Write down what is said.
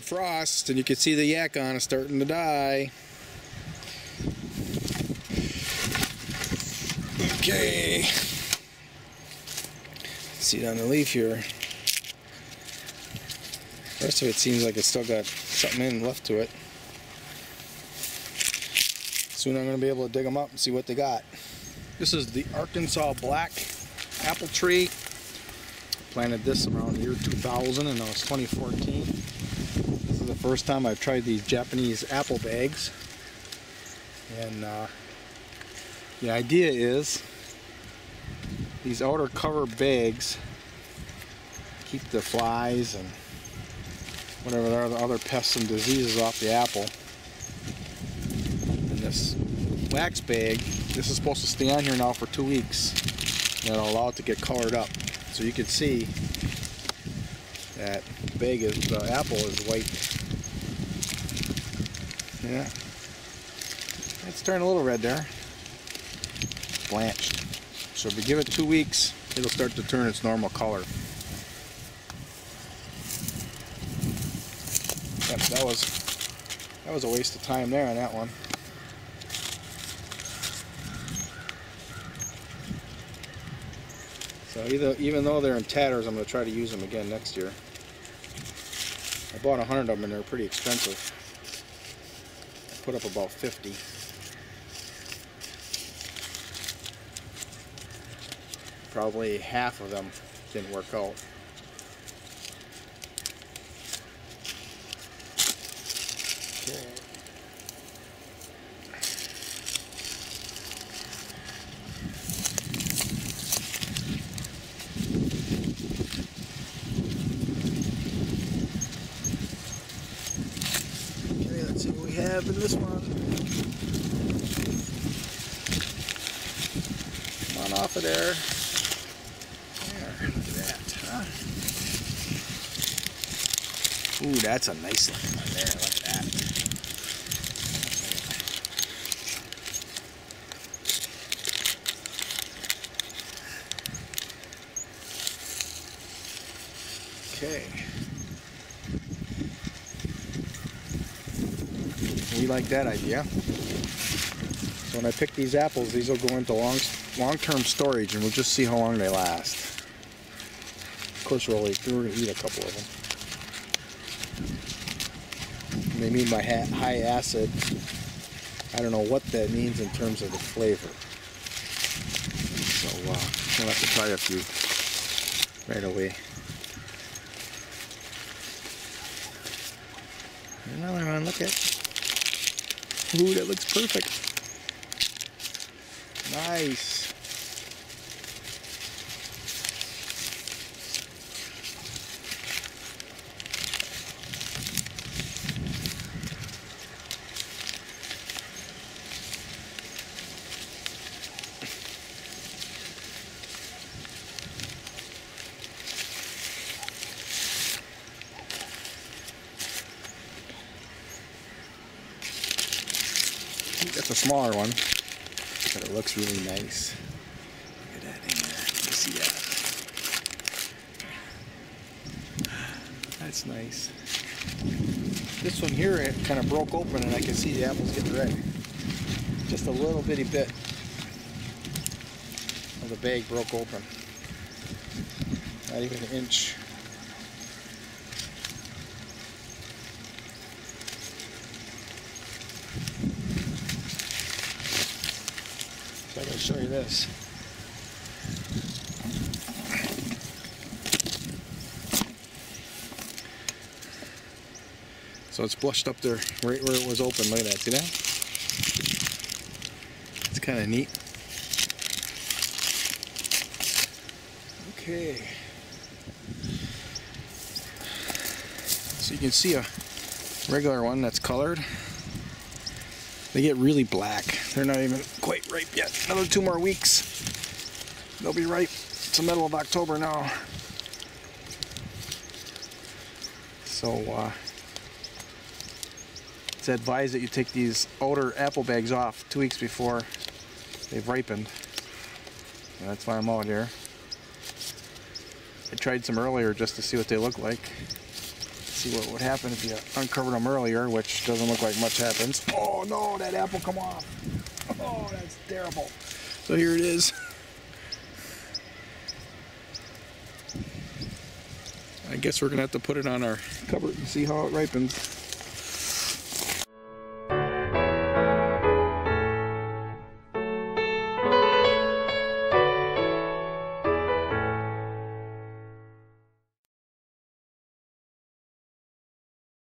Frost and you can see the yacon is starting to die. Okay. See it on the leaf here. The rest of it seems like it's still got something in left to it. Soon I'm going to be able to dig them up and see what they got. This is the Arkansas Black apple tree. Planted this around the year 2000 and now it's 2014. This is the first time I've tried these Japanese apple bags. And uh, the idea is these outer cover bags keep the flies and whatever the other pests and diseases off the apple. And this wax bag, this is supposed to stay on here now for two weeks. And it'll allow it to get colored up. So you can see that is, the apple is white. Yeah. It's turning a little red there. Blanched. So if you give it two weeks, it'll start to turn its normal color. Yep, that was that was a waste of time there on that one. Either, even though they're in tatters, I'm going to try to use them again next year. I bought hundred of them and they're pretty expensive. I put up about 50. Probably half of them didn't work out. Okay. We have in this one. Come on off of there. There, look at that, huh? Ooh, that's a nice looking one there. Look at that. Okay. We like that idea. So when I pick these apples, these will go into long, long-term storage, and we'll just see how long they last. Of course, we're only we're gonna eat a couple of them. They mean by high acid. I don't know what that means in terms of the flavor. So uh, we'll have to try a few right away. Another one. Look at. Ooh, that looks perfect. Nice. That's a smaller one, but it looks really nice. Look at that in there. You see that? That's nice. This one here, it kind of broke open and I can see the apples getting red. Just a little bitty bit of the bag broke open. Not even an inch. So I gotta show you this. So it's blushed up there right where it was open. Look at that. See that? It's kind of neat. Okay. So you can see a regular one that's colored. They get really black. They're not even quite ripe yet. Another two more weeks. They'll be ripe. It's the middle of October now. So uh, it's advised that you take these outer apple bags off two weeks before they've ripened. And that's why I'm out here. I tried some earlier just to see what they look like. See what would happen if you uncovered them earlier, which doesn't look like much happens. Oh no, that apple come off. Oh, that's terrible. So here it is. I guess we're gonna have to put it on our cupboard and see how it ripens.